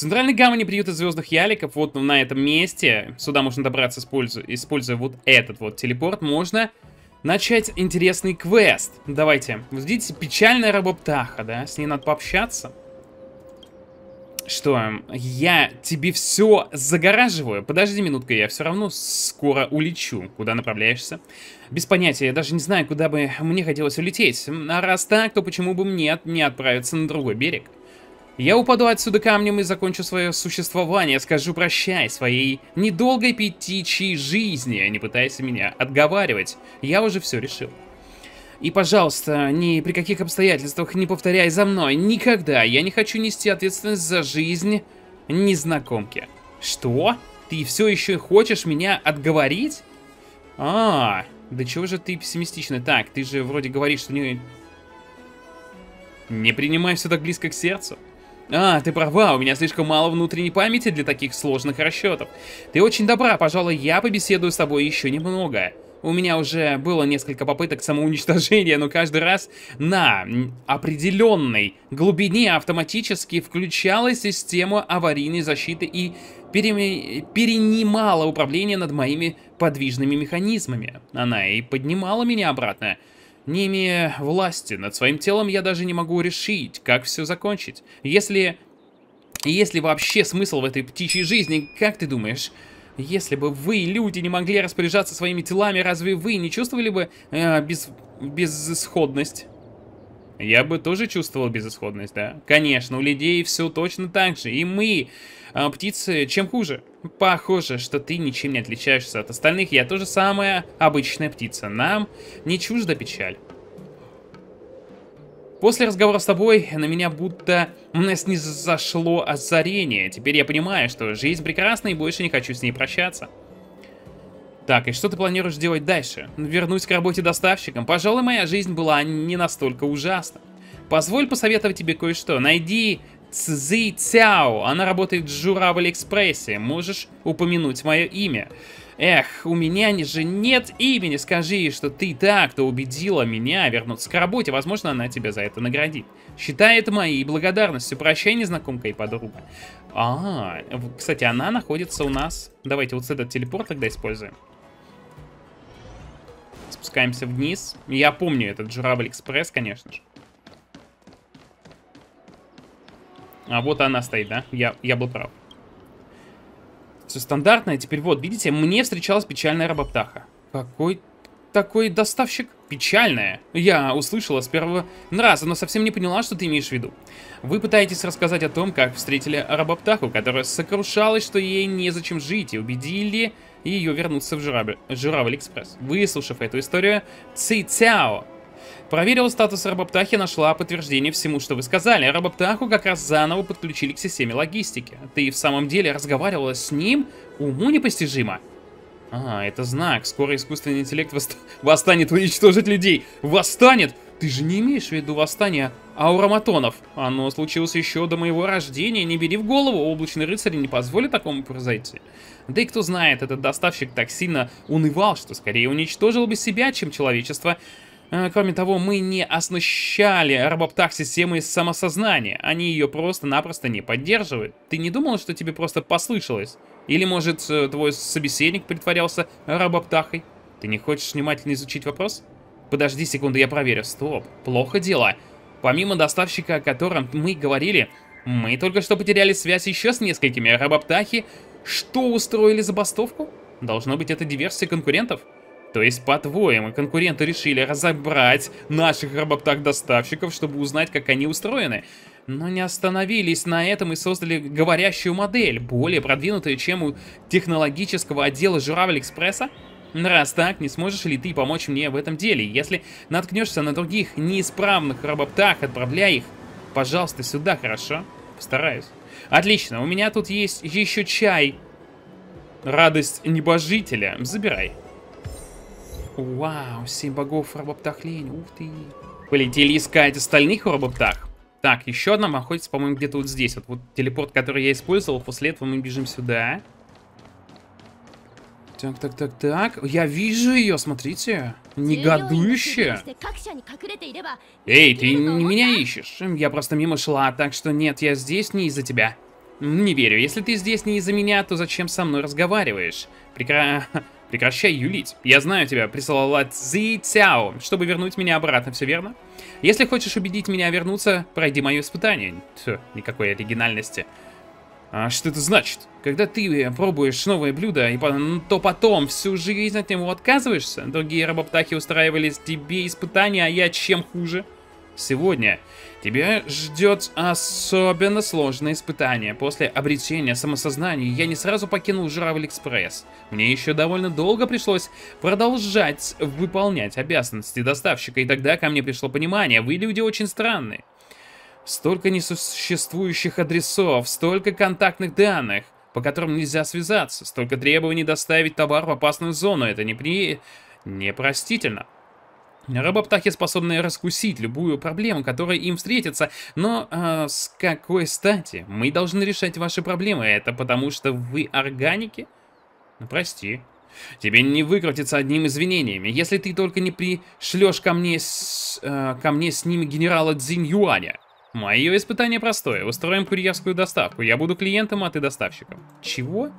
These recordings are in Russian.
Центральный гавани приюта звездных яликов, вот на этом месте, сюда можно добраться, используя, вот этот вот телепорт, можно начать интересный квест. Давайте, видите, печальная рабоптаха, да, с ней надо пообщаться. Что, я тебе все загораживаю? Подожди минутку, я все равно скоро улечу. Куда направляешься? Без понятия, я даже не знаю, куда бы мне хотелось улететь. А раз так, то почему бы мне не отправиться на другой берег? Я упаду отсюда камнем и закончу свое существование, скажу прощай своей недолгой птичьей жизни, не пытайся меня отговаривать. Я уже все решил. И, пожалуйста, ни при каких обстоятельствах не повторяй за мной. Никогда. Я не хочу нести ответственность за жизнь незнакомки. Что? Ты все еще хочешь меня отговорить? А, да чего же ты пессимистичный? Так, ты же вроде говоришь, что не... Не принимай все так близко к сердцу. А, ты права, у меня слишком мало внутренней памяти для таких сложных расчетов. Ты очень добра, пожалуй, я побеседую с тобой еще немного. У меня уже было несколько попыток самоуничтожения, но каждый раз на определенной глубине автоматически включала систему аварийной защиты и пере... перенимала управление над моими подвижными механизмами. Она и поднимала меня обратно. Не имея власти над своим телом, я даже не могу решить, как все закончить. Если... Если вообще смысл в этой птичьей жизни, как ты думаешь? Если бы вы, люди, не могли распоряжаться своими телами, разве вы не чувствовали бы э, без, безысходность? Я бы тоже чувствовал безысходность, да? Конечно, у людей все точно так же. И мы, э, птицы, чем хуже? Похоже, что ты ничем не отличаешься от остальных. Я тоже самая обычная птица. Нам не чужда печаль. После разговора с тобой на меня будто снизошло озарение. Теперь я понимаю, что жизнь прекрасна и больше не хочу с ней прощаться. Так, и что ты планируешь делать дальше? Вернусь к работе доставщиком? Пожалуй, моя жизнь была не настолько ужасна. Позволь посоветовать тебе кое-что. Найди Цзи Цяо. Она работает в Журавль Экспрессе. Можешь упомянуть мое имя. Эх, у меня же нет имени, скажи, что ты так, кто убедила меня вернуться к работе, возможно, она тебя за это наградит. Считай это моей благодарностью, прощай, незнакомка и подруга. А, кстати, она находится у нас. Давайте вот этот телепорт тогда используем. Спускаемся вниз. Я помню этот Журавль Экспресс, конечно же. А вот она стоит, да? Я, я был прав. Все стандартное. Теперь вот, видите, мне встречалась печальная работаха. Какой такой доставщик? Печальная. Я услышала с первого раза, но совсем не поняла, что ты имеешь в виду. Вы пытаетесь рассказать о том, как встретили Работаху, которая сокрушалась, что ей незачем жить, и убедили ее вернуться в Журавль, Экспресс. Выслушав эту историю, Ци Цяо Проверила статус Рабоптахи, нашла подтверждение всему, что вы сказали. Рабоптаху как раз заново подключили к системе логистики. Ты в самом деле разговаривала с ним? Уму непостижимо. А, это знак. Скоро искусственный интеллект восст... восстанет уничтожить людей. Восстанет? Ты же не имеешь в виду восстание ауроматонов. Оно случилось еще до моего рождения. Не бери в голову, облачный рыцарь не позволит такому произойти. Да и кто знает, этот доставщик так сильно унывал, что скорее уничтожил бы себя, чем человечество. Э, кроме того, мы не оснащали Робоптах системой самосознания. Они ее просто-напросто не поддерживают. Ты не думал, что тебе просто послышалось? Или, может, э, твой собеседник притворялся Робоптахой? Ты не хочешь внимательно изучить вопрос? Подожди секунду, я проверю. Стоп, плохо дело. Помимо доставщика, о котором мы говорили, мы только что потеряли связь еще с несколькими Робоптахи. Что устроили забастовку? Должно быть, это диверсия конкурентов? То есть, по-твоему, конкуренты решили разобрать наших роботах-доставщиков, чтобы узнать, как они устроены. Но не остановились на этом и создали говорящую модель, более продвинутую, чем у технологического отдела Журавль Экспресса? Раз так, не сможешь ли ты помочь мне в этом деле? Если наткнешься на других неисправных роботах, отправляй их, пожалуйста, сюда, хорошо? Постараюсь. Отлично, у меня тут есть еще чай. Радость небожителя. Забирай. Вау, семь богов Рабоптах лень, ух ты. Полетели искать остальных Рабоптах. Так, еще одна находится, по-моему, где-то вот здесь. Вот, вот телепорт, который я использовал. После этого мы бежим сюда. Так, так, так, так. Я вижу ее, смотрите. Негодующая. Эй, ты не меня ищешь. Я просто мимо шла, так что нет, я здесь не из-за тебя. Не верю. Если ты здесь не из-за меня, то зачем со мной разговариваешь? Прекра... Прекращай юлить. Я знаю тебя, присылала Цзи Цяо, чтобы вернуть меня обратно, все верно? Если хочешь убедить меня вернуться, пройди мое испытание. Тьфу, никакой оригинальности. А что это значит? Когда ты пробуешь новое блюдо, и то потом всю жизнь от него отказываешься? Другие рабоптахи устраивали тебе испытания, а я чем хуже? Сегодня тебя ждет особенно сложное испытание. После обретения самосознания я не сразу покинул Журавль Экспресс. Мне еще довольно долго пришлось продолжать выполнять обязанности доставщика, и тогда ко мне пришло понимание, вы люди очень странные. Столько несуществующих адресов, столько контактных данных, по которым нельзя связаться, столько требований доставить товар в опасную зону, это непри... непростительно. Рабоптахи способны раскусить любую проблему, которая им встретится, но э, с какой стати? Мы должны решать ваши проблемы, это потому что вы органики? Ну прости. Тебе не выкрутиться одним извинениями. Если ты только не пришлешь ко мне с, э, ко мне с ними генерала Цзинь Юаня. Мое испытание простое. Устроим курьерскую доставку. Я буду клиентом, а ты доставщиком. Чего?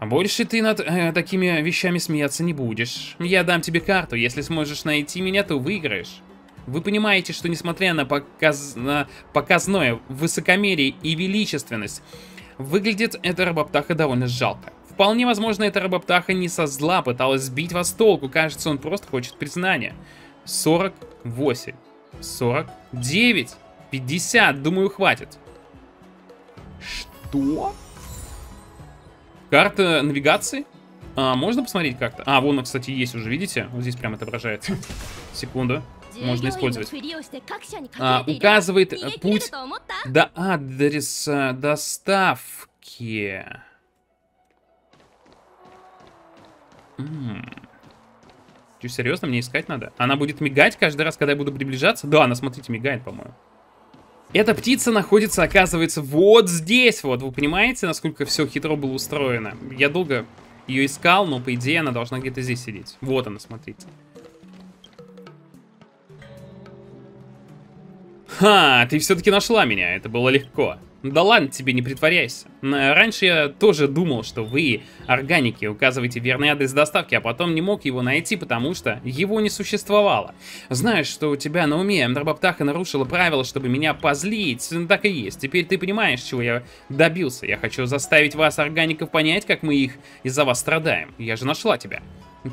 Больше ты над э, такими вещами смеяться не будешь. Я дам тебе карту. Если сможешь найти меня, то выиграешь. Вы понимаете, что несмотря на, показ... на показное высокомерие и величественность, выглядит эта рабоптаха довольно жалко. Вполне возможно, эта рабоптаха не со зла пыталась сбить вас толку. Кажется, он просто хочет признания. 48. 49. 50, думаю, хватит. Что? Карта навигации? А, можно посмотреть как-то? А, вон, кстати, есть уже, видите? Вот здесь прям отображается. Секунду. Можно использовать. А, указывает путь до адреса доставки. Что, серьезно, мне искать надо? Она будет мигать каждый раз, когда я буду приближаться? Да, она, смотрите, мигает, по-моему. Эта птица находится, оказывается, вот здесь вот. Вы понимаете, насколько все хитро было устроено? Я долго ее искал, но, по идее, она должна где-то здесь сидеть. Вот она, смотрите. Ха, ты все-таки нашла меня, это было легко. Да ладно тебе, не притворяйся. Раньше я тоже думал, что вы, органики, указываете верный адрес доставки, а потом не мог его найти, потому что его не существовало. Знаешь, что у тебя на уме, Рабаптаха нарушила правила, чтобы меня позлить, так и есть. Теперь ты понимаешь, чего я добился. Я хочу заставить вас, органиков, понять, как мы их из-за вас страдаем. Я же нашла тебя.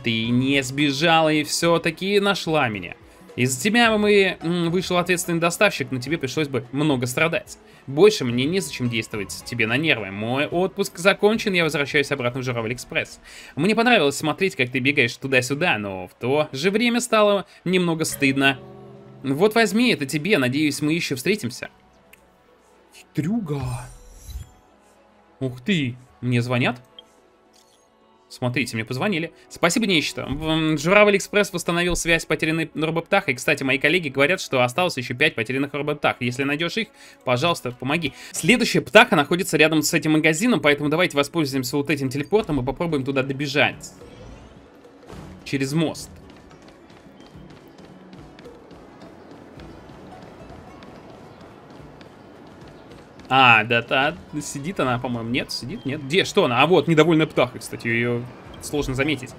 Ты не сбежала и все-таки нашла меня. Из-за тебя мы вышел ответственный доставщик, но тебе пришлось бы много страдать. Больше мне незачем действовать тебе на нервы. Мой отпуск закончен, я возвращаюсь обратно в Журавль Экспресс. Мне понравилось смотреть, как ты бегаешь туда-сюда, но в то же время стало немного стыдно. Вот возьми это тебе, надеюсь, мы еще встретимся. Хитрюга. Ух ты, мне звонят? Смотрите, мне позвонили. Спасибо, нечто. Журавль Экспресс восстановил связь с потерянной роботахой. Кстати, мои коллеги говорят, что осталось еще 5 потерянных роботах. Если найдешь их, пожалуйста, помоги. Следующая птаха находится рядом с этим магазином, поэтому давайте воспользуемся вот этим телепортом и попробуем туда добежать. Через мост. А, да, да, сидит она, по-моему, нет, сидит, нет. Где, что она? А вот, недовольная птаха, кстати, ее сложно заметить.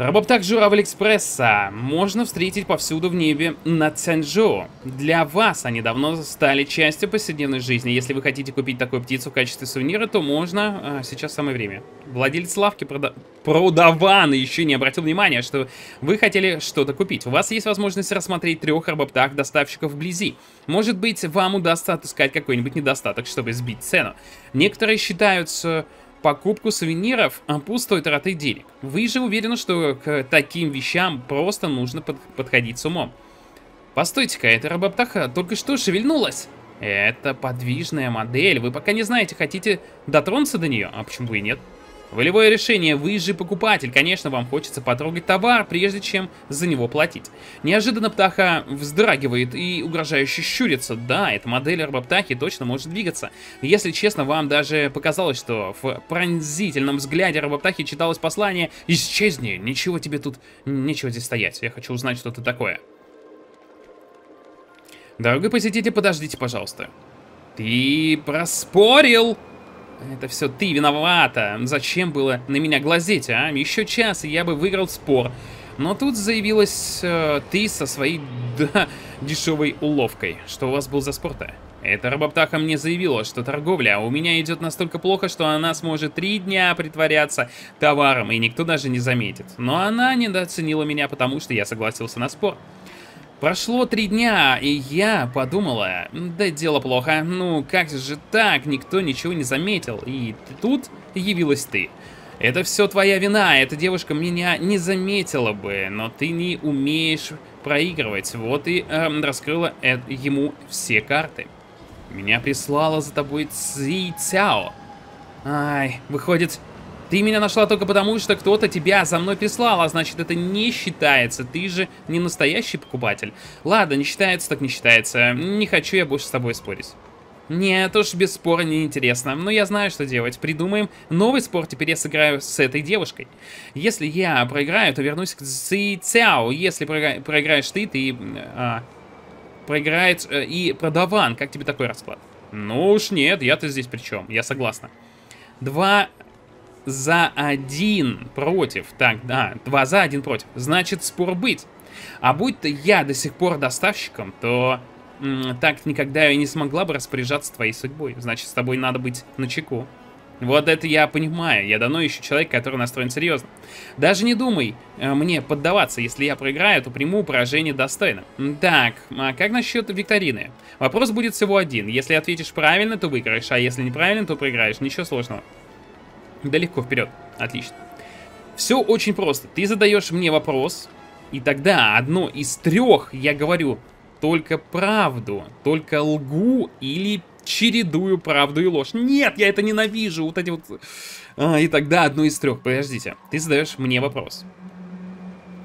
Рабоптак Журавль Экспресса можно встретить повсюду в небе над Цяньчжоу. Для вас они давно стали частью повседневной жизни. Если вы хотите купить такую птицу в качестве сувенира, то можно. А, сейчас самое время. Владелец лавки прода... продаван еще не обратил внимания, что вы хотели что-то купить. У вас есть возможность рассмотреть трех рабоптак доставщиков вблизи. Может быть, вам удастся отыскать какой-нибудь недостаток, чтобы сбить цену. Некоторые считаются покупку сувениров а, пустой траты денег. Вы же уверены, что к таким вещам просто нужно под подходить с умом. Постойте-ка, эта рабоптаха только что шевельнулась. Это подвижная модель. Вы пока не знаете, хотите дотронуться до нее? А почему бы и нет? Волевое решение, вы же покупатель, конечно, вам хочется потрогать товар, прежде чем за него платить. Неожиданно птаха вздрагивает и угрожающе щурится. Да, эта модель птахи точно может двигаться. Если честно, вам даже показалось, что в пронзительном взгляде птахи читалось послание «Исчезни, ничего тебе тут, нечего здесь стоять, я хочу узнать, что ты такое». Дорогой посетитель, подождите, пожалуйста. Ты проспорил! Это все ты виновата. Зачем было на меня глазеть, а? Еще час, и я бы выиграл спор. Но тут заявилась э, ты со своей да, дешевой уловкой. Что у вас был за спорт-то? Эта работаха мне заявила, что торговля у меня идет настолько плохо, что она сможет три дня притворяться товаром, и никто даже не заметит. Но она недооценила меня, потому что я согласился на спор. Прошло три дня, и я подумала, да дело плохо, ну как же так, никто ничего не заметил, и тут явилась ты. Это все твоя вина, эта девушка меня не заметила бы, но ты не умеешь проигрывать, вот и э, раскрыла э, ему все карты. Меня прислала за тобой Ци Цяо. Ай, выходит, ты меня нашла только потому, что кто-то тебя за мной прислал, а значит это не считается. Ты же не настоящий покупатель. Ладно, не считается, так не считается. Не хочу я больше с тобой спорить. Нет уж, без спора не интересно. Но я знаю, что делать. Придумаем новый спор. Теперь я сыграю с этой девушкой. Если я проиграю, то вернусь к Ци Цяо. Если проиграешь ты, ты... А, проиграет э, и продаван. Как тебе такой расклад? Ну уж нет, я-то здесь при чем? Я согласна. Два за один против. Так, да, два за один против. Значит, спор быть. А будь-то я до сих пор доставщиком, то так никогда я не смогла бы распоряжаться твоей судьбой. Значит, с тобой надо быть начеку. Вот это я понимаю. Я давно ищу человека, который настроен серьезно. Даже не думай э, мне поддаваться. Если я проиграю, то приму поражение достойно. Так, а как насчет викторины? Вопрос будет всего один. Если ответишь правильно, то выиграешь, а если неправильно, то проиграешь. Ничего сложного. Да легко, вперед. Отлично. Все очень просто. Ты задаешь мне вопрос, и тогда одно из трех я говорю только правду, только лгу или чередую правду и ложь. Нет, я это ненавижу. Вот эти вот... А, и тогда одно из трех. Подождите. Ты задаешь мне вопрос.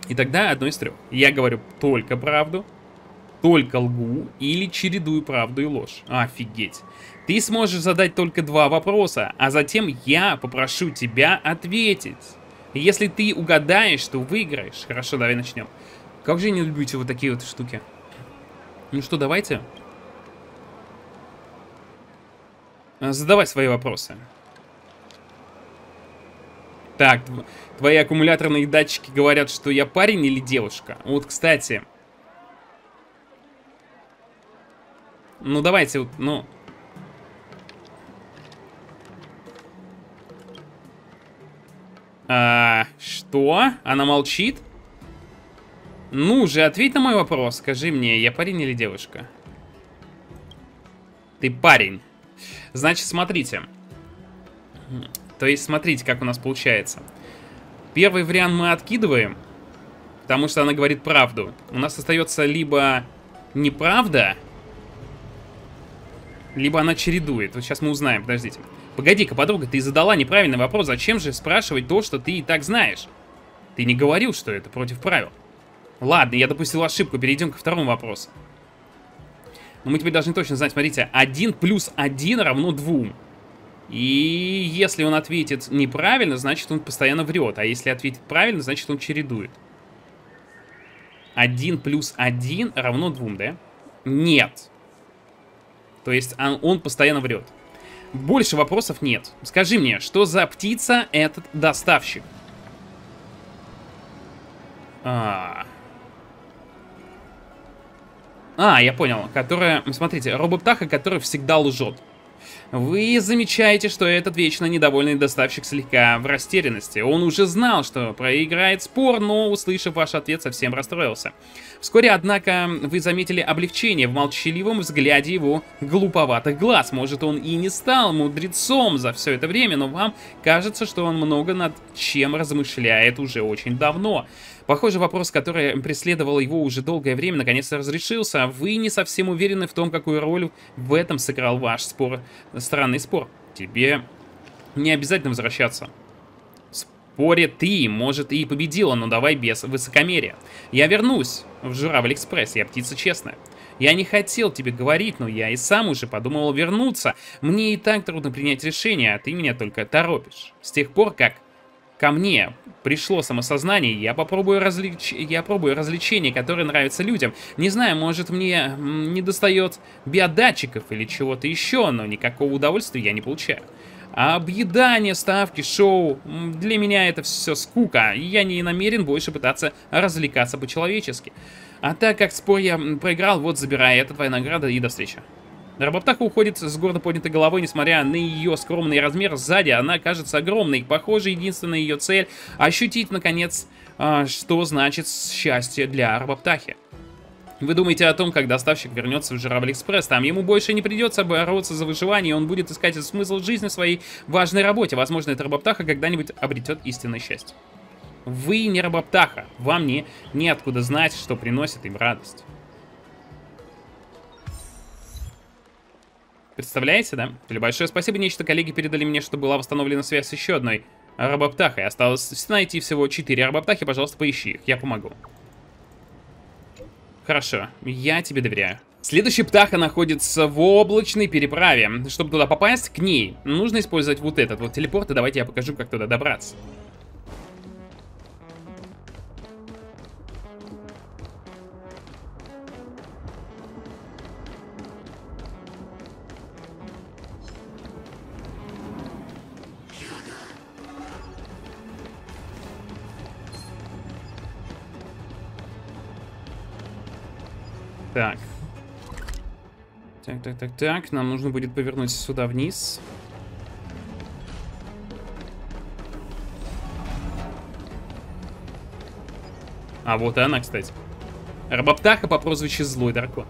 И тогда одно из трех. Я говорю только правду, только лгу или чередую правду и ложь. Офигеть. Ты сможешь задать только два вопроса, а затем я попрошу тебя ответить. Если ты угадаешь, то выиграешь. Хорошо, давай начнем. Как же я не люблю эти вот такие вот штуки. Ну что, давайте. А, задавай свои вопросы. Так, твои аккумуляторные датчики говорят, что я парень или девушка. Вот, кстати. Ну, давайте, ну... А, что? Она молчит? Ну же, ответь на мой вопрос. Скажи мне, я парень или девушка? Ты парень. Значит, смотрите. То есть, смотрите, как у нас получается. Первый вариант мы откидываем, потому что она говорит правду. У нас остается либо неправда, либо она чередует. Вот сейчас мы узнаем, подождите. Погоди-ка, подруга, ты задала неправильный вопрос. Зачем же спрашивать то, что ты и так знаешь? Ты не говорил, что это против правил. Ладно, я допустил ошибку. Перейдем ко второму вопросу. Но мы теперь должны точно знать, смотрите, 1 плюс 1 равно 2. И если он ответит неправильно, значит он постоянно врет. А если ответит правильно, значит он чередует. 1 плюс 1 равно 2, да? Нет. То есть он, он постоянно врет. Больше вопросов нет. Скажи мне, что за птица этот доставщик? А, а, я понял. Которая... Смотрите, робоптаха, который всегда лжет. Вы замечаете, что этот вечно недовольный доставщик слегка в растерянности. Он уже знал, что проиграет спор, но, услышав ваш ответ, совсем расстроился. Вскоре, однако, вы заметили облегчение в молчаливом взгляде его глуповатых глаз. Может, он и не стал мудрецом за все это время, но вам кажется, что он много над чем размышляет уже очень давно. Похоже, вопрос, который преследовал его уже долгое время, наконец-то разрешился. Вы не совсем уверены в том, какую роль в этом сыграл ваш спор. Странный спор. Тебе не обязательно возвращаться. Споре ты, может, и победила, но давай без высокомерия. Я вернусь в Журавль Экспресс, я птица честная. Я не хотел тебе говорить, но я и сам уже подумал вернуться. Мне и так трудно принять решение, а ты меня только торопишь. С тех пор, как ко мне пришло самосознание, я попробую, развлеч... я пробую развлечения, которые нравятся людям. Не знаю, может мне не достает биодатчиков или чего-то еще, но никакого удовольствия я не получаю. Объедание, ставки, шоу, для меня это все скука, я не намерен больше пытаться развлекаться по-человечески. А так как спор я проиграл, вот забирай, это твоя награда и до встречи. Работаха уходит с гордо поднятой головой, несмотря на ее скромный размер. Сзади она кажется огромной. Похоже, единственная ее цель — ощутить, наконец, а, что значит счастье для Работахи. Вы думаете о том, как доставщик вернется в Журавль Экспресс. Там ему больше не придется бороться за выживание, он будет искать смысл жизни своей важной работе. Возможно, эта Работаха когда-нибудь обретет истинное счастье. Вы не Работаха, вам не, неоткуда знать, что приносит им радость. Представляете, да? Или большое спасибо, нечто коллеги передали мне, что была восстановлена связь с еще одной арбоптахой. Осталось найти всего 4 арбоптахи, пожалуйста, поищи их, я помогу. Хорошо, я тебе доверяю. Следующая птаха находится в облачной переправе. Чтобы туда попасть, к ней нужно использовать вот этот вот телепорт, и давайте я покажу, как туда добраться. Так. Так, так, так, так. Нам нужно будет повернуть сюда вниз. А вот и она, кстати. Рабоптаха по прозвищу Злой Дракон.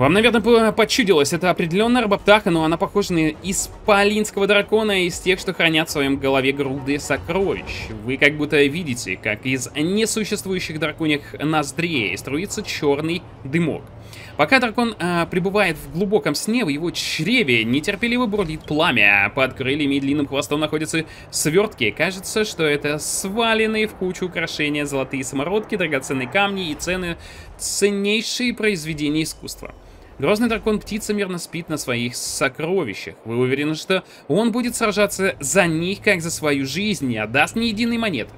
Вам, наверное, почудилось, это определенная рабоптаха, но она похожа на исполинского дракона из тех, что хранят в своем голове груды сокровищ. Вы как будто видите, как из несуществующих драконьих ноздрей струится черный дымок. Пока дракон э, пребывает в глубоком сне, в его чреве нетерпеливо бурлит пламя. Под крыльями и длинным хвостом находятся свертки. Кажется, что это сваленные в кучу украшения, золотые самородки, драгоценные камни и цены ценнейшие произведения искусства. Грозный дракон птица мирно спит на своих сокровищах. Вы уверены, что он будет сражаться за них, как за свою жизнь, не отдаст ни единой монеты?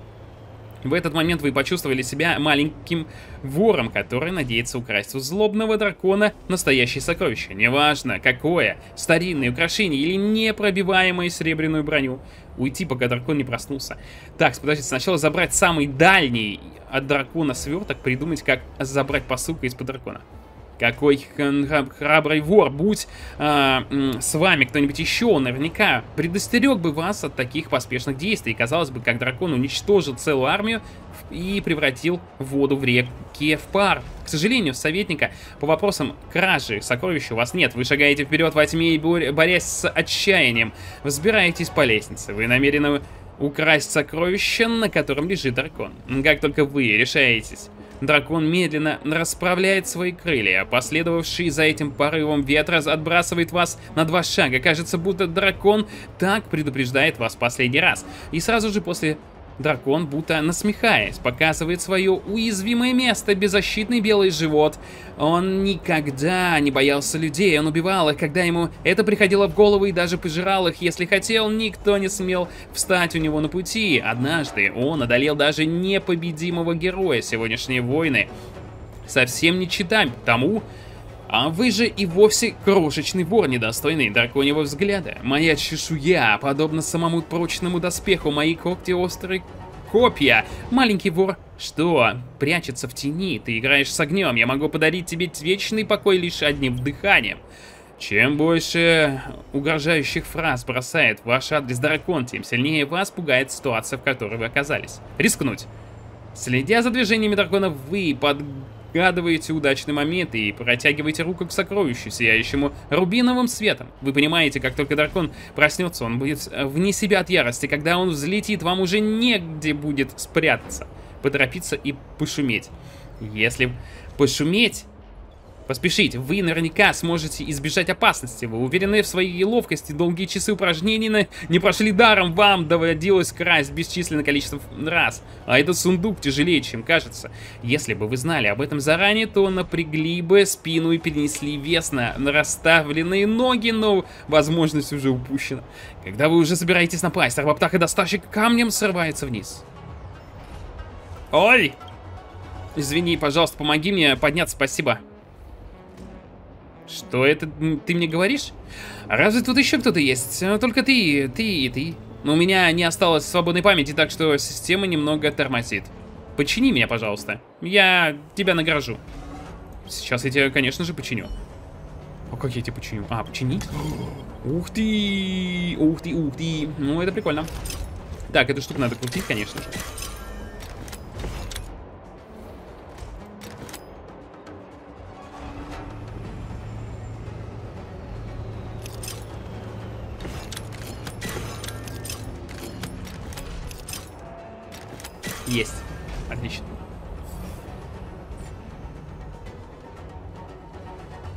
В этот момент вы почувствовали себя маленьким вором, который надеется украсть у злобного дракона настоящее сокровище. Неважно, какое, старинное украшение или непробиваемую серебряную броню. Уйти, пока дракон не проснулся. Так, подождите, сначала забрать самый дальний от дракона сверток, придумать, как забрать посылку из-под дракона. Какой храбрый вор, будь а, с вами кто-нибудь еще, наверняка предостерег бы вас от таких поспешных действий. Казалось бы, как дракон уничтожил целую армию и превратил воду в реке в пар. К сожалению, советника по вопросам кражи сокровищ у вас нет. Вы шагаете вперед во тьме, борясь с отчаянием. Взбираетесь по лестнице. Вы намерены украсть сокровище, на котором лежит дракон. Как только вы решаетесь Дракон медленно расправляет свои крылья. Последовавший за этим порывом ветра отбрасывает вас на два шага. Кажется, будто дракон так предупреждает вас последний раз. И сразу же после Дракон, будто насмехаясь, показывает свое уязвимое место, беззащитный белый живот. Он никогда не боялся людей, он убивал их, когда ему это приходило в голову и даже пожирал их, если хотел, никто не смел встать у него на пути. Однажды он одолел даже непобедимого героя сегодняшней войны. Совсем не читаем тому, а вы же и вовсе крошечный вор, недостойный драконьего взгляда. Моя чешуя, подобно самому прочному доспеху, мои когти острые копья. Маленький вор, что? Прячется в тени, ты играешь с огнем, я могу подарить тебе вечный покой лишь одним вдыханием. Чем больше угрожающих фраз бросает ваш адрес дракон, тем сильнее вас пугает ситуация, в которой вы оказались. Рискнуть. Следя за движениями дракона, вы под Гадываете удачный момент и протягиваете руку к сокровищу, сияющему рубиновым светом. Вы понимаете, как только дракон проснется, он будет вне себя от ярости. Когда он взлетит, вам уже негде будет спрятаться, поторопиться и пошуметь. Если пошуметь, Поспешите, вы наверняка сможете избежать опасности. Вы уверены в своей ловкости, долгие часы упражнений не прошли даром. Вам доводилось красть бесчисленное количество раз. А этот сундук тяжелее, чем кажется. Если бы вы знали об этом заранее, то напрягли бы спину и перенесли вес на расставленные ноги, но возможность уже упущена. Когда вы уже собираетесь напасть, арбаптах и доставщик камнем срывается вниз. Ой! Извини, пожалуйста, помоги мне подняться, спасибо. Что это ты мне говоришь? разве тут еще кто-то есть? Э, только ты, ты и ты. Но у меня не осталось свободной памяти, так что система немного тормозит. Почини меня, пожалуйста. Я тебя награжу. Сейчас я тебя, конечно же, починю. А как я тебя починю? А, починить? Ух ты! Ух ты, ух ты! Ну, это прикольно. Так, эту штуку надо крутить, конечно же.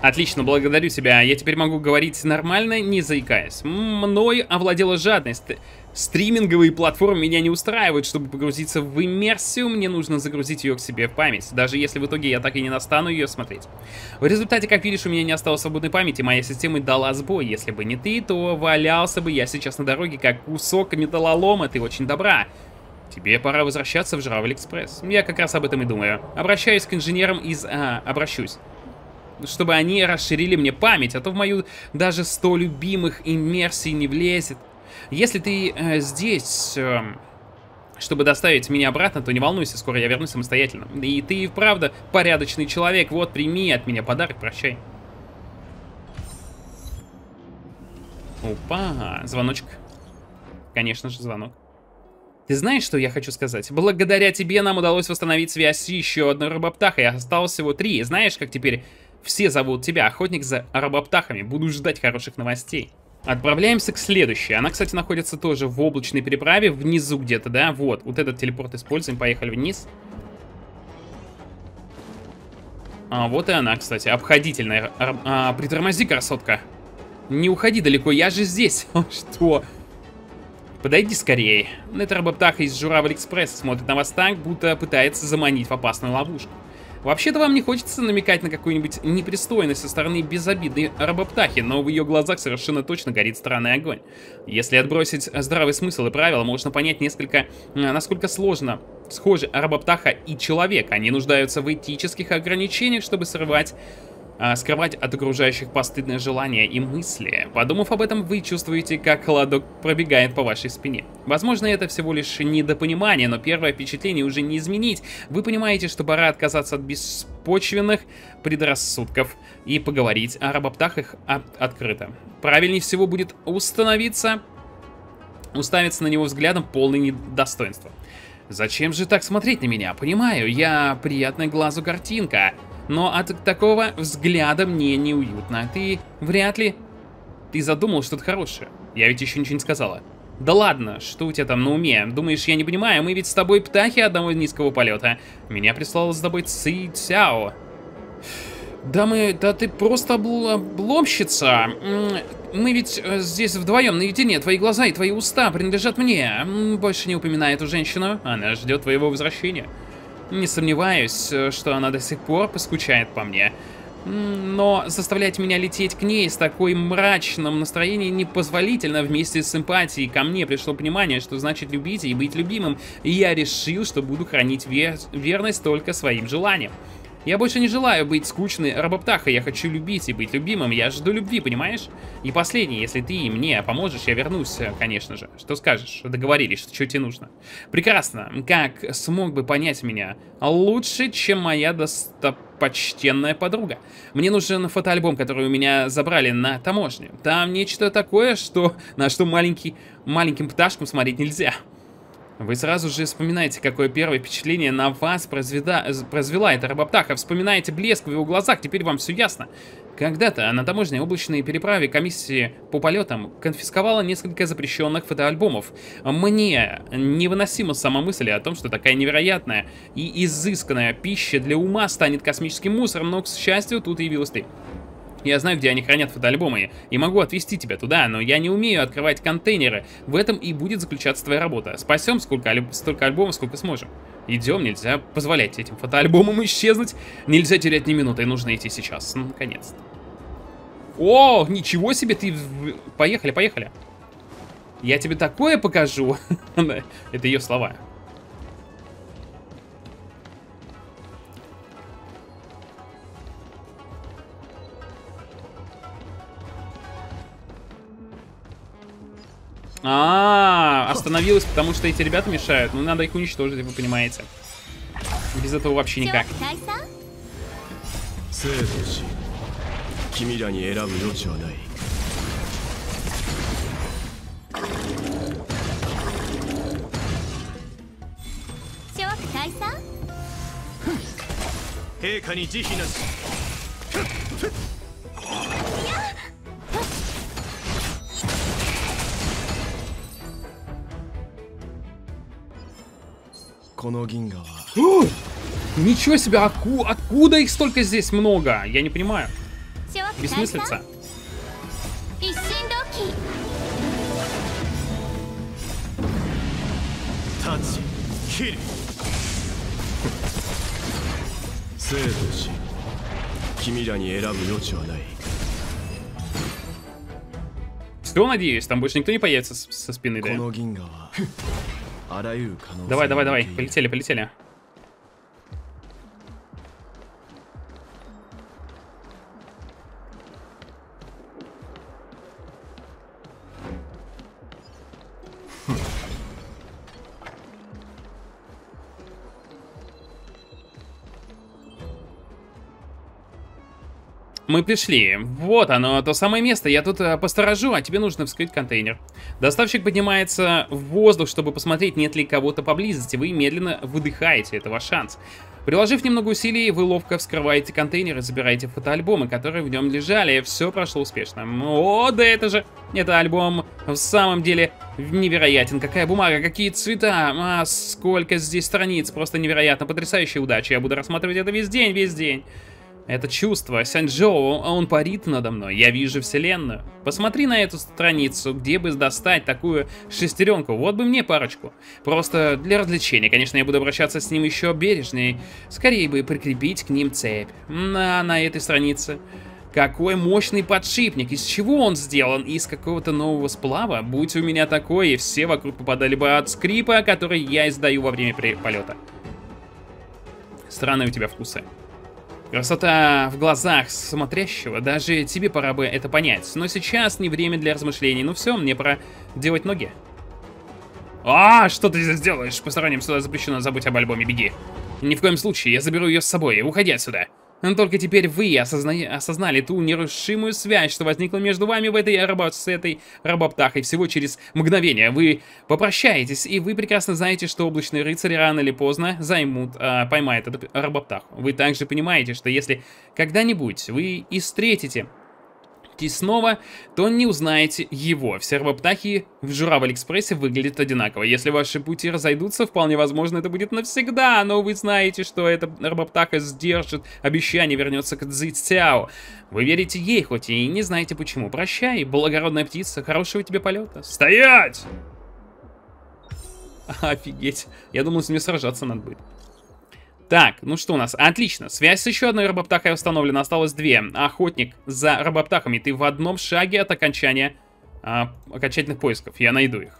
Отлично, благодарю тебя. Я теперь могу говорить нормально, не заикаясь. Мной овладела жадность. Стриминговые платформы меня не устраивают. Чтобы погрузиться в иммерсию, мне нужно загрузить ее к себе в память. Даже если в итоге я так и не настану ее смотреть. В результате, как видишь, у меня не осталось свободной памяти. Моя система дала сбой. Если бы не ты, то валялся бы я сейчас на дороге, как кусок металлолома. Ты очень добра. Тебе пора возвращаться в Журавль Экспресс. Я как раз об этом и думаю. Обращаюсь к инженерам из... А, обращусь. Чтобы они расширили мне память, а то в мою даже сто любимых иммерсий не влезет. Если ты э, здесь... Э, чтобы доставить меня обратно, то не волнуйся, скоро я вернусь самостоятельно. И ты, правда, порядочный человек. Вот, прими от меня подарок, прощай. Опа, звоночек. Конечно же, звонок. Ты знаешь, что я хочу сказать? Благодаря тебе нам удалось восстановить связь с еще одной рыбоптахой. Осталось всего три. Знаешь, как теперь все зовут тебя? Охотник за рыбоптахами. Буду ждать хороших новостей. Отправляемся к следующей. Она, кстати, находится тоже в облачной переправе, внизу где-то, да? Вот, вот этот телепорт используем, поехали вниз. А, вот и она, кстати, обходительная. А, а, притормози, красотка. Не уходи далеко, я же здесь. Что? Подойди скорее. Эта работаха из Журавль Экспресс смотрит на вас так, будто пытается заманить в опасную ловушку. Вообще-то вам не хочется намекать на какую-нибудь непристойность со стороны безобидной работахи, но в ее глазах совершенно точно горит странный огонь. Если отбросить здравый смысл и правила, можно понять несколько, э, насколько сложно схожи работаха и человек. Они нуждаются в этических ограничениях, чтобы срывать скрывать от окружающих постыдное желание и мысли. Подумав об этом, вы чувствуете, как холодок пробегает по вашей спине. Возможно, это всего лишь недопонимание, но первое впечатление уже не изменить. Вы понимаете, что пора отказаться от беспочвенных предрассудков и поговорить о работахах от открыто. Правильнее всего будет установиться, уставиться на него взглядом полный недостоинства. Зачем же так смотреть на меня? Понимаю, я приятная глазу картинка. Но от такого взгляда мне неуютно. Ты вряд ли... Ты задумал что-то хорошее. Я ведь еще ничего не сказала. Да ладно, что у тебя там на уме? Думаешь, я не понимаю? Мы ведь с тобой птахи одного низкого полета. Меня прислала с тобой Ци Цяо. Да мы... Да ты просто обл обломщица. Мы ведь э, здесь вдвоем наедине. Твои глаза и твои уста принадлежат мне. Больше не упоминай эту женщину. Она ждет твоего возвращения. Не сомневаюсь, э, что она до сих пор поскучает по мне. Но заставлять меня лететь к ней с такой мрачным настроением непозволительно вместе с симпатией. Ко мне пришло понимание, что значит любить и быть любимым. И я решил, что буду хранить вер верность только своим желаниям. Я больше не желаю быть скучной работахой, я хочу любить и быть любимым, я жду любви, понимаешь? И последнее, если ты мне поможешь, я вернусь, конечно же. Что скажешь? Договорились, что, что тебе нужно? Прекрасно. Как смог бы понять меня? Лучше, чем моя достопочтенная подруга. Мне нужен фотоальбом, который у меня забрали на таможне. Там нечто такое, что на что маленький, маленьким пташкам смотреть нельзя. Вы сразу же вспоминаете, какое первое впечатление на вас произвела, произвела эта рабоптаха. Вспоминаете блеск в его глазах, теперь вам все ясно. Когда-то на таможне облачной переправе комиссии по полетам конфисковала несколько запрещенных фотоальбомов. Мне невыносима сама мысль о том, что такая невероятная и изысканная пища для ума станет космическим мусором, но, к счастью, тут явилась ты. Я знаю, где они хранят фотоальбомы, и могу отвезти тебя туда, но я не умею открывать контейнеры. В этом и будет заключаться твоя работа. Спасем сколько, столько альбомов, сколько сможем. Идем, нельзя позволять этим фотоальбомам исчезнуть. Нельзя терять ни минуты, нужно идти сейчас. Ну, наконец-то. О, ничего себе ты... Поехали, поехали. Я тебе такое покажу. Это ее слова. А, -а, а, остановилась, потому что эти ребята мешают. Ну, надо их уничтожить, вы понимаете. Без этого вообще никак. Ничего себе, аку, откуда их столько здесь много? Я не понимаю. Бессмыслица. Все, надеюсь, там больше никто не появится со спины, да? Давай, давай, давай, полетели, полетели. Мы пришли. Вот оно, то самое место. Я тут э, посторожу, а тебе нужно вскрыть контейнер. Доставщик поднимается в воздух, чтобы посмотреть, нет ли кого-то поблизости. Вы медленно выдыхаете, это ваш шанс. Приложив немного усилий, вы ловко вскрываете контейнер и забираете фотоальбомы, которые в нем лежали. Все прошло успешно. О, да это же... Это альбом в самом деле невероятен. Какая бумага, какие цвета. А, сколько здесь страниц. Просто невероятно. Потрясающая удача. Я буду рассматривать это весь день, весь день. Это чувство. Сяньчжоу, он парит надо мной. Я вижу вселенную. Посмотри на эту страницу, где бы достать такую шестеренку. Вот бы мне парочку. Просто для развлечения. Конечно, я буду обращаться с ним еще бережней. Скорее бы прикрепить к ним цепь. На, на этой странице. Какой мощный подшипник. Из чего он сделан? Из какого-то нового сплава? Будь у меня такое, и все вокруг попадали бы от скрипа, который я издаю во время полета. Странные у тебя вкусы. Красота в глазах смотрящего, даже тебе пора бы это понять. Но сейчас не время для размышлений. Ну все, мне пора делать ноги. А, что ты здесь делаешь? Посторонним сюда запрещено забыть об альбоме, беги. Ни в коем случае, я заберу ее с собой, уходи отсюда. Но только теперь вы осозна... осознали ту нерушимую связь, что возникла между вами в этой рабо... с этой рабоптахой всего через мгновение. Вы попрощаетесь, и вы прекрасно знаете, что облачные рыцари рано или поздно займут, а, поймают эту рабоптаху. Вы также понимаете, что если когда-нибудь вы и встретите снова, то не узнаете его. Все рыбоптахи в Журавль Экспрессе выглядят одинаково. Если ваши пути разойдутся, вполне возможно, это будет навсегда, но вы знаете, что эта рыбоптаха сдержит обещание, вернется к Цзицяо. Вы верите ей, хоть и не знаете почему. Прощай, благородная птица, хорошего тебе полета. Стоять! Офигеть. Я думал, с ним сражаться надо будет. Так, ну что у нас? Отлично. Связь с еще одной рабоптахой установлена. Осталось две. Охотник за рабоптахами. Ты в одном шаге от окончания а, окончательных поисков. Я найду их.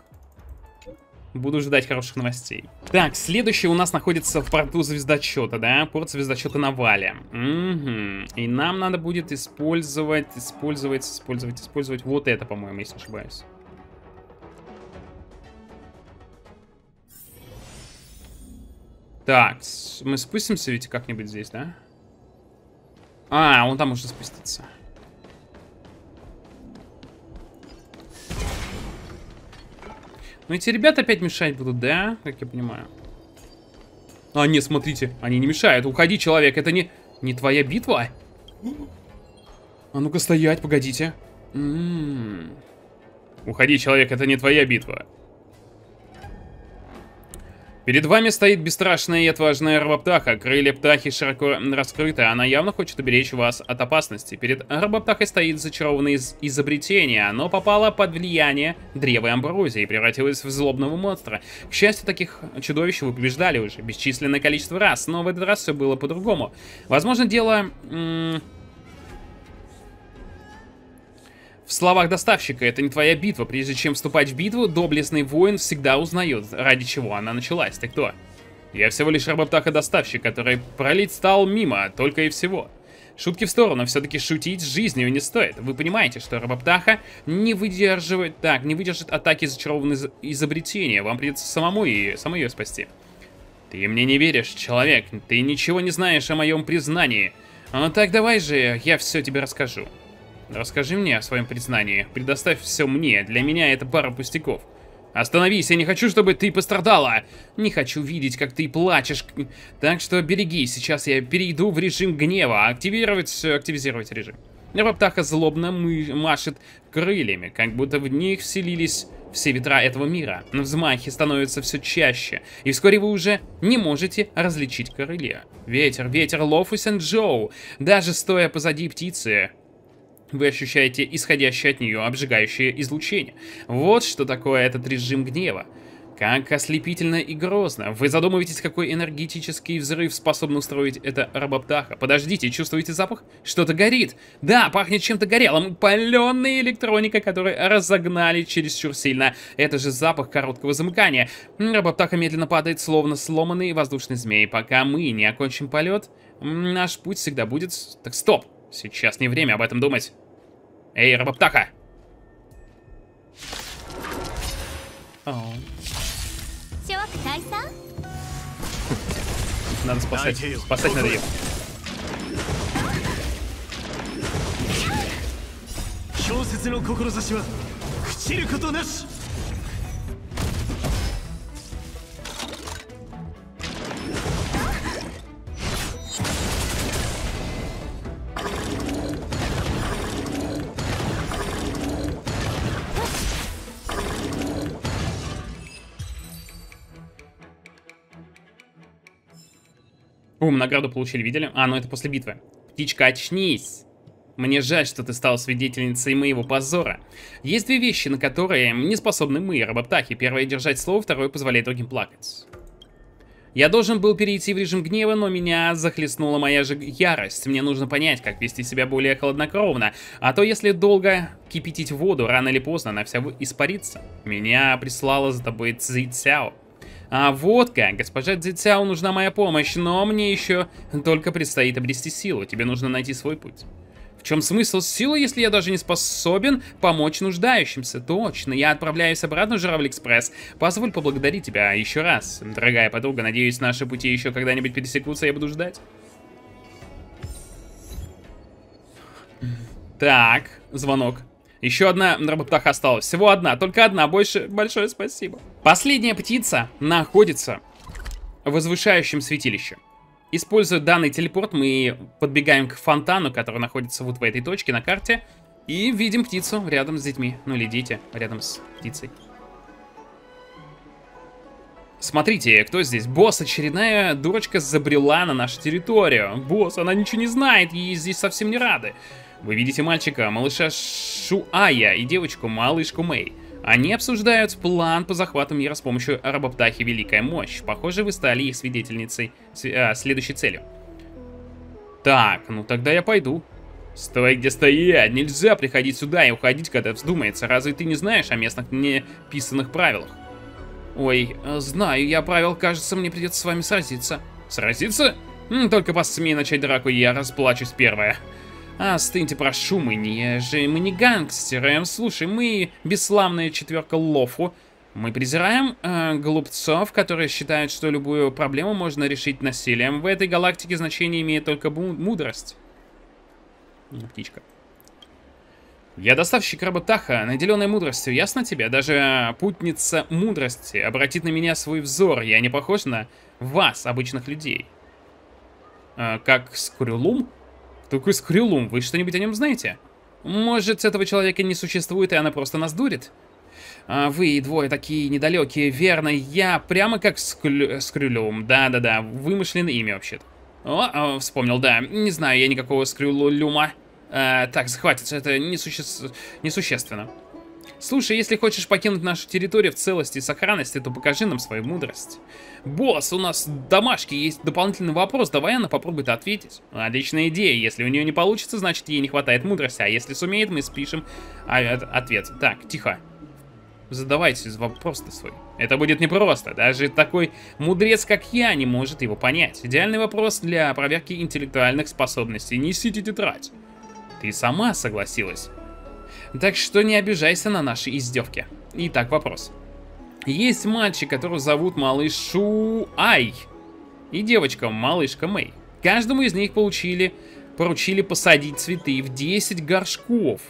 Буду ждать хороших новостей. Так, следующий у нас находится в порту звездочета, да? Порт звездочета на Вале. Угу. И нам надо будет использовать, использовать, использовать, использовать вот это, по-моему, если не ошибаюсь. Так, мы спустимся ведь как-нибудь здесь, да? А, он там уже спустится. Ну эти ребята опять мешать будут, да? Как я понимаю. А, нет, смотрите, они не мешают. Уходи, человек, это не, не твоя битва. А ну-ка стоять, погодите. М -м -м. Уходи, человек, это не твоя битва. Перед вами стоит бесстрашная и отважная рабоптаха. Крылья птахи широко раскрыты, она явно хочет уберечь вас от опасности. Перед рабоптахой стоит зачарованное из изобретение. Оно попало под влияние древа амброзии и превратилось в злобного монстра. К счастью, таких чудовищ вы побеждали уже бесчисленное количество раз, но в этот раз все было по-другому. Возможно, дело... В словах доставщика, это не твоя битва. Прежде чем вступать в битву, доблестный воин всегда узнает, ради чего она началась. Ты кто? Я всего лишь работаха-доставщик, который пролить стал мимо, только и всего. Шутки в сторону, все-таки шутить с жизнью не стоит. Вы понимаете, что Рабоптаха не выдерживает, так, не выдержит атаки зачарованного изобретения. Вам придется самому и самой ее спасти. Ты мне не веришь, человек. Ты ничего не знаешь о моем признании. Ну так давай же, я все тебе расскажу. Расскажи мне о своем признании. Предоставь все мне. Для меня это пара пустяков. Остановись, я не хочу, чтобы ты пострадала. Не хочу видеть, как ты плачешь. Так что береги, сейчас я перейду в режим гнева. Активировать, активизировать режим. Раптаха злобно машет крыльями, как будто в них вселились все ветра этого мира. На взмахе становится все чаще, и вскоре вы уже не можете различить крылья. Ветер, ветер, Лофусен Джоу. Даже стоя позади птицы, вы ощущаете исходящее от нее обжигающее излучение. Вот что такое этот режим гнева. Как ослепительно и грозно. Вы задумываетесь, какой энергетический взрыв способен устроить эта рабоптаха. Подождите, чувствуете запах? Что-то горит. Да, пахнет чем-то горелым. Паленая электроника, которую разогнали чересчур сильно. Это же запах короткого замыкания. Рабоптаха медленно падает, словно сломанный воздушный змей. Пока мы не окончим полет, наш путь всегда будет... Так, стоп! Сейчас не время об этом думать. Эй, рабоптаха! Надо спасать. Спасать надо ее. О, награду получили, видели? А, ну это после битвы. Птичка, очнись! Мне жаль, что ты стал свидетельницей моего позора. Есть две вещи, на которые не способны мы, рабоптахи. Первое — держать слово, второе — позволять другим плакать. Я должен был перейти в режим гнева, но меня захлестнула моя же ярость. Мне нужно понять, как вести себя более холоднокровно. А то, если долго кипятить воду, рано или поздно она вся испарится. Меня прислала за тобой Цзи Цяо. А вот как, госпожа Цзицяо нужна моя помощь, но мне еще только предстоит обрести силу, тебе нужно найти свой путь. В чем смысл силы, если я даже не способен помочь нуждающимся? Точно, я отправляюсь обратно в Журавль Экспресс. Позволь поблагодарить тебя еще раз. Дорогая подруга, надеюсь, наши пути еще когда-нибудь пересекутся, я буду ждать. Так, звонок. Еще одна работаха осталась. Всего одна, только одна. Больше большое спасибо. Последняя птица находится в возвышающем святилище. Используя данный телепорт, мы подбегаем к фонтану, который находится вот в этой точке на карте. И видим птицу рядом с детьми. Ну или дети рядом с птицей. Смотрите, кто здесь? Босс, очередная дурочка забрела на нашу территорию. Босс, она ничего не знает, ей здесь совсем не рады. Вы видите мальчика, малыша Шуая и девочку, малышку Мэй. Они обсуждают план по захвату мира с помощью рабоптахи Великая Мощь. Похоже, вы стали их свидетельницей а, следующей целью. Так, ну тогда я пойду. Стой, где стоять! Нельзя приходить сюда и уходить, когда вздумается. Разве ты не знаешь о местных неписанных правилах? Ой, знаю я правил, кажется, мне придется с вами сразиться. Сразиться? Только посмей начать драку, я расплачусь первая. Остыньте, прошу, мы не же, мы не гангстеры. Слушай, мы бесславная четверка Лофу. Мы презираем э, глупцов, которые считают, что любую проблему можно решить насилием. В этой галактике значение имеет только мудрость. Птичка. Я доставщик Работаха, наделенная мудростью, ясно тебе? Даже путница мудрости обратит на меня свой взор. Я не похож на вас, обычных людей. Э, как Скрюлум? Такой Скрилум, вы что-нибудь о нем знаете? Может, этого человека не существует, и она просто нас дурит? А, вы двое такие недалекие, верно, я прямо как с, клю... с Крюлем. Да-да-да, вымышленное имя вообще-то. О, вспомнил, да. Не знаю я никакого Скрюлюма. А, так, захватить, это несуще... несущественно. Слушай, если хочешь покинуть нашу территорию в целости и сохранности, то покажи нам свою мудрость. Босс, у нас домашки есть дополнительный вопрос, давай она попробует ответить. Отличная идея, если у нее не получится, значит ей не хватает мудрости, а если сумеет, мы спишем а, ответ. Так, тихо. Задавайте вопрос-то свой. Это будет непросто. Даже такой мудрец, как я, не может его понять. Идеальный вопрос для проверки интеллектуальных способностей. Несите тетрадь. Ты сама согласилась. Так что не обижайся на наши издевки. Итак, вопрос. Есть мальчик, которого зовут малышу Ай. И девочка, малышка Мэй. Каждому из них получили, поручили посадить цветы в 10 горшков.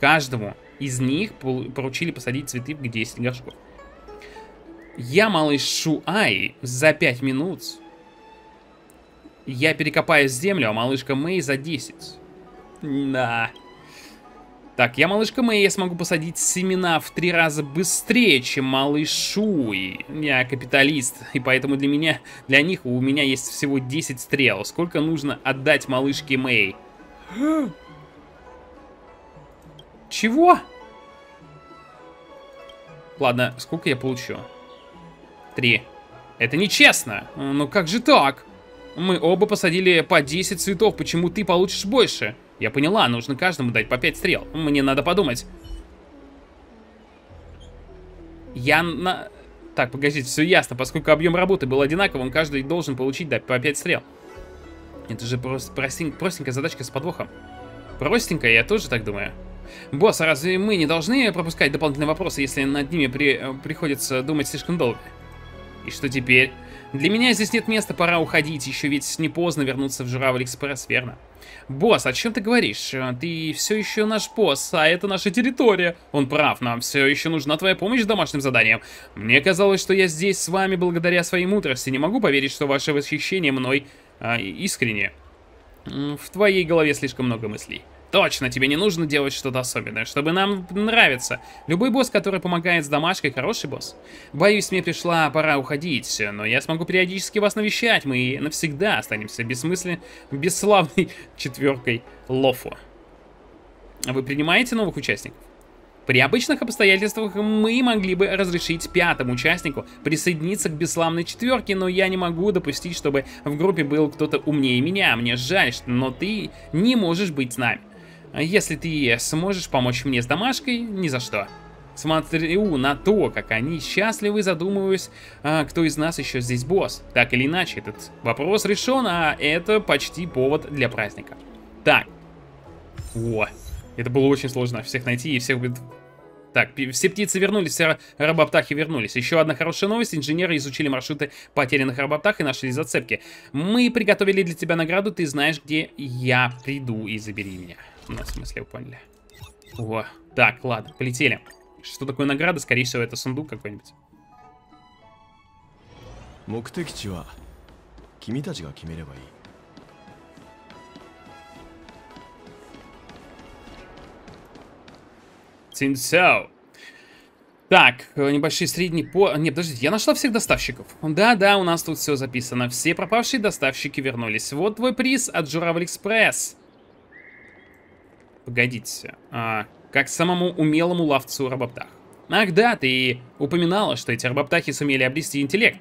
Каждому из них поручили посадить цветы в 10 горшков. Я малышу Ай за 5 минут. Я перекопаю землю, а малышка Мэй за 10. Да. Так, я малышка Мэй, я смогу посадить семена в три раза быстрее, чем малышу. И я капиталист, и поэтому для меня, для них у меня есть всего 10 стрел. Сколько нужно отдать малышке Мэй? Чего? Ладно, сколько я получу? Три. Это нечестно. Ну как же так? Мы оба посадили по 10 цветов, почему ты получишь больше? Я поняла, нужно каждому дать по 5 стрел. Мне надо подумать. Я на... Так, погодите, все ясно. Поскольку объем работы был одинаковым, каждый должен получить да, по 5 стрел. Это же просто простенькая, простенькая задачка с подвохом. Простенькая, я тоже так думаю. Босс, а разве мы не должны пропускать дополнительные вопросы, если над ними при... Э, приходится думать слишком долго? И что теперь? Для меня здесь нет места, пора уходить, еще ведь не поздно вернуться в Журавль Экспресс, верно? Босс, о чем ты говоришь? Ты все еще наш босс, а это наша территория. Он прав, нам все еще нужна твоя помощь с домашним заданием. Мне казалось, что я здесь с вами благодаря своей мудрости. Не могу поверить, что ваше восхищение мной а, искренне. В твоей голове слишком много мыслей. Точно, тебе не нужно делать что-то особенное, чтобы нам нравиться. Любой босс, который помогает с домашкой, хороший босс. Боюсь, мне пришла пора уходить, но я смогу периодически вас навещать. Мы навсегда останемся бессмысленной, бесславной четверкой Лофу. Вы принимаете новых участников? При обычных обстоятельствах мы могли бы разрешить пятому участнику присоединиться к бесславной четверке, но я не могу допустить, чтобы в группе был кто-то умнее меня. Мне жаль, но ты не можешь быть с нами. Если ты сможешь помочь мне с домашкой, ни за что. Смотрю на то, как они счастливы, задумываюсь, а, кто из нас еще здесь босс. Так или иначе, этот вопрос решен, а это почти повод для праздника. Так. О, это было очень сложно всех найти и всех... Так, все птицы вернулись, все рабоптахи вернулись. Еще одна хорошая новость. Инженеры изучили маршруты потерянных рабоптах и нашли зацепки. Мы приготовили для тебя награду, ты знаешь, где я приду и забери меня. Ну, в смысле, вы поняли. О, так, ладно, полетели. Что такое награда? Скорее всего, это сундук какой-нибудь. 目的地は君たちが決めればいい。 Цинсяо. Так, небольшие средние по... Не, подождите, я нашла всех доставщиков. Да-да, у нас тут все записано. Все пропавшие доставщики вернулись. Вот твой приз от Журавль Экспресс. Погодите, а, как самому умелому ловцу рабоптах. Ах да, ты упоминала, что эти рабоптахи сумели обрести интеллект.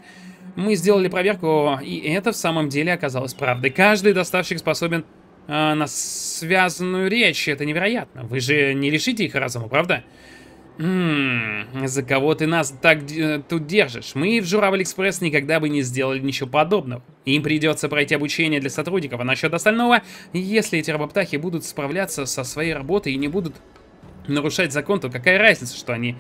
Мы сделали проверку, и это в самом деле оказалось правдой. Каждый доставщик способен э, на связанную речь, это невероятно. Вы же не лишите их разума, правда? Ммм, за кого ты нас так э, тут держишь? Мы в Журавль Экспресс никогда бы не сделали ничего подобного. Им придется пройти обучение для сотрудников, а насчет остального, если эти роботахи будут справляться со своей работой и не будут нарушать закон, то какая разница, что они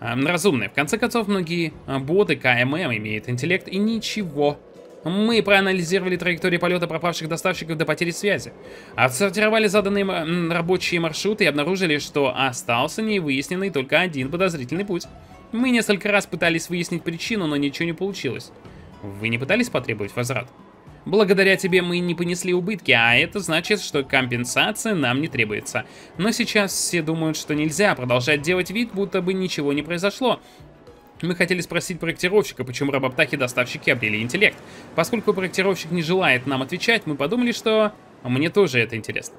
э, разумные? В конце концов, многие э, боты КММ имеют интеллект и ничего мы проанализировали траектории полета пропавших доставщиков до потери связи. Отсортировали заданные рабочие маршруты и обнаружили, что остался невыясненный только один подозрительный путь. Мы несколько раз пытались выяснить причину, но ничего не получилось. Вы не пытались потребовать возврат? Благодаря тебе мы не понесли убытки, а это значит, что компенсация нам не требуется. Но сейчас все думают, что нельзя продолжать делать вид, будто бы ничего не произошло. Мы хотели спросить проектировщика, почему роботахи-доставщики обрели интеллект. Поскольку проектировщик не желает нам отвечать, мы подумали, что мне тоже это интересно.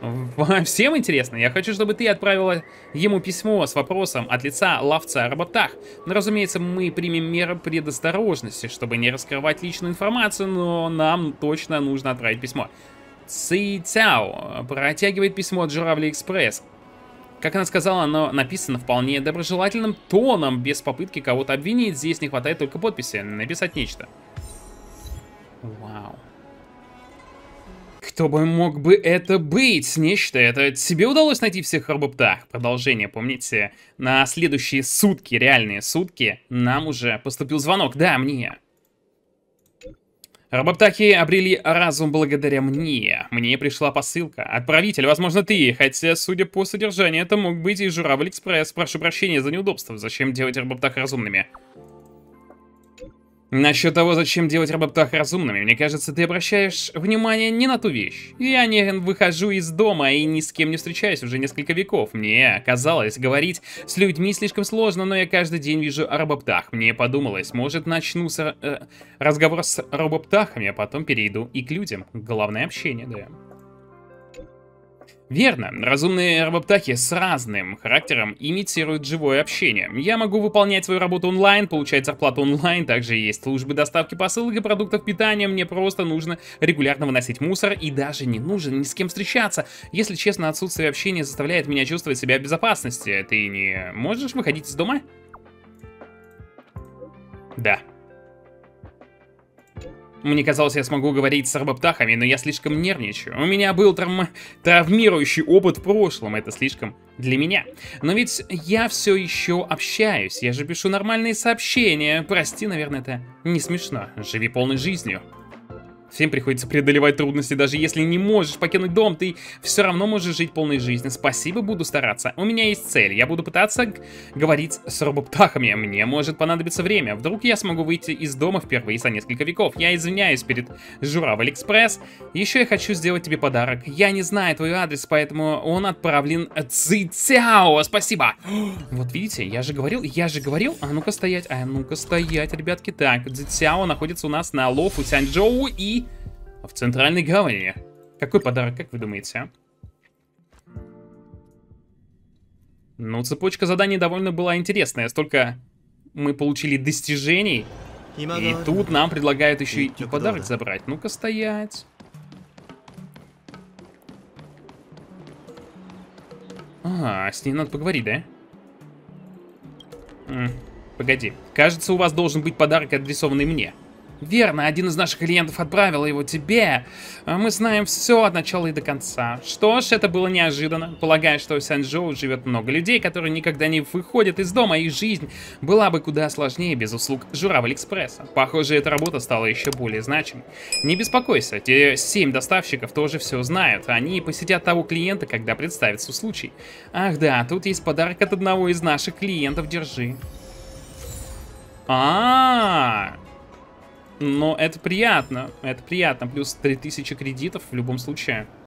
Всем интересно. Я хочу, чтобы ты отправила ему письмо с вопросом от лица ловца роботах. Но, разумеется, мы примем меры предосторожности, чтобы не раскрывать личную информацию, но нам точно нужно отправить письмо. Ци Цяо протягивает письмо от Журавли Экспресс. Как она сказала, оно написано вполне доброжелательным тоном, без попытки кого-то обвинить. Здесь не хватает только подписи. Написать нечто. Вау. Кто бы мог бы это быть? Нечто. Это тебе удалось найти всех Харбоптах? Продолжение, помните? На следующие сутки, реальные сутки, нам уже поступил звонок. Да, мне. Роботаки обрели разум благодаря мне. Мне пришла посылка. Отправитель, возможно, ты. Хотя, судя по содержанию, это мог быть и Журавль Экспресс. Прошу прощения за неудобство. Зачем делать роботах разумными? Насчет того, зачем делать роботах разумными, мне кажется, ты обращаешь внимание не на ту вещь. Я не выхожу из дома и ни с кем не встречаюсь уже несколько веков. Мне казалось, говорить с людьми слишком сложно, но я каждый день вижу о роботах. Мне подумалось, может начну с, э, разговор с роботахами, а потом перейду и к людям. Главное общение, да. Верно, разумные роботахи с разным характером имитируют живое общение. Я могу выполнять свою работу онлайн, получать зарплату онлайн, также есть службы доставки посылок и продуктов питания, мне просто нужно регулярно выносить мусор и даже не нужно ни с кем встречаться. Если честно, отсутствие общения заставляет меня чувствовать себя в безопасности. Ты не можешь выходить из дома? Да. Мне казалось, я смогу говорить с роботахами, но я слишком нервничаю. У меня был травма... травмирующий опыт в прошлом, это слишком для меня. Но ведь я все еще общаюсь, я же пишу нормальные сообщения. Прости, наверное, это не смешно. Живи полной жизнью. Всем приходится преодолевать трудности, даже если не можешь покинуть дом, ты все равно можешь жить полной жизнью. Спасибо, буду стараться. У меня есть цель, я буду пытаться говорить с роботахами. Мне может понадобиться время. Вдруг я смогу выйти из дома впервые за несколько веков. Я извиняюсь перед Журавль Экспресс. Еще я хочу сделать тебе подарок. Я не знаю твой адрес, поэтому он отправлен Цзитяо. Спасибо. Вот видите, я же говорил, я же говорил. А ну-ка стоять, а ну-ка стоять, ребятки. Так, Цзитяо находится у нас на Лофу Сяньчжоу и в центральной гавани. Какой подарок, как вы думаете? Ну, цепочка заданий довольно была интересная. Столько мы получили достижений. И тут нам предлагают еще и подарок забрать. Ну-ка, стоять. А, с ней надо поговорить, да? М, погоди. Кажется, у вас должен быть подарок, адресованный мне. Верно, один из наших клиентов отправил его тебе. А мы знаем все от начала и до конца. Что ж, это было неожиданно. Полагаю, что в Сянчжоу живет много людей, которые никогда не выходят из дома, и жизнь была бы куда сложнее без услуг Журавль Экспресса. Похоже, эта работа стала еще более значимой. Не беспокойся, те семь доставщиков тоже все знают. Они посетят того клиента, когда представится случай. Ах да, тут есть подарок от одного из наших клиентов, держи. А, -а, -а. Но это приятно, это приятно. Плюс 3000 кредитов в любом случае.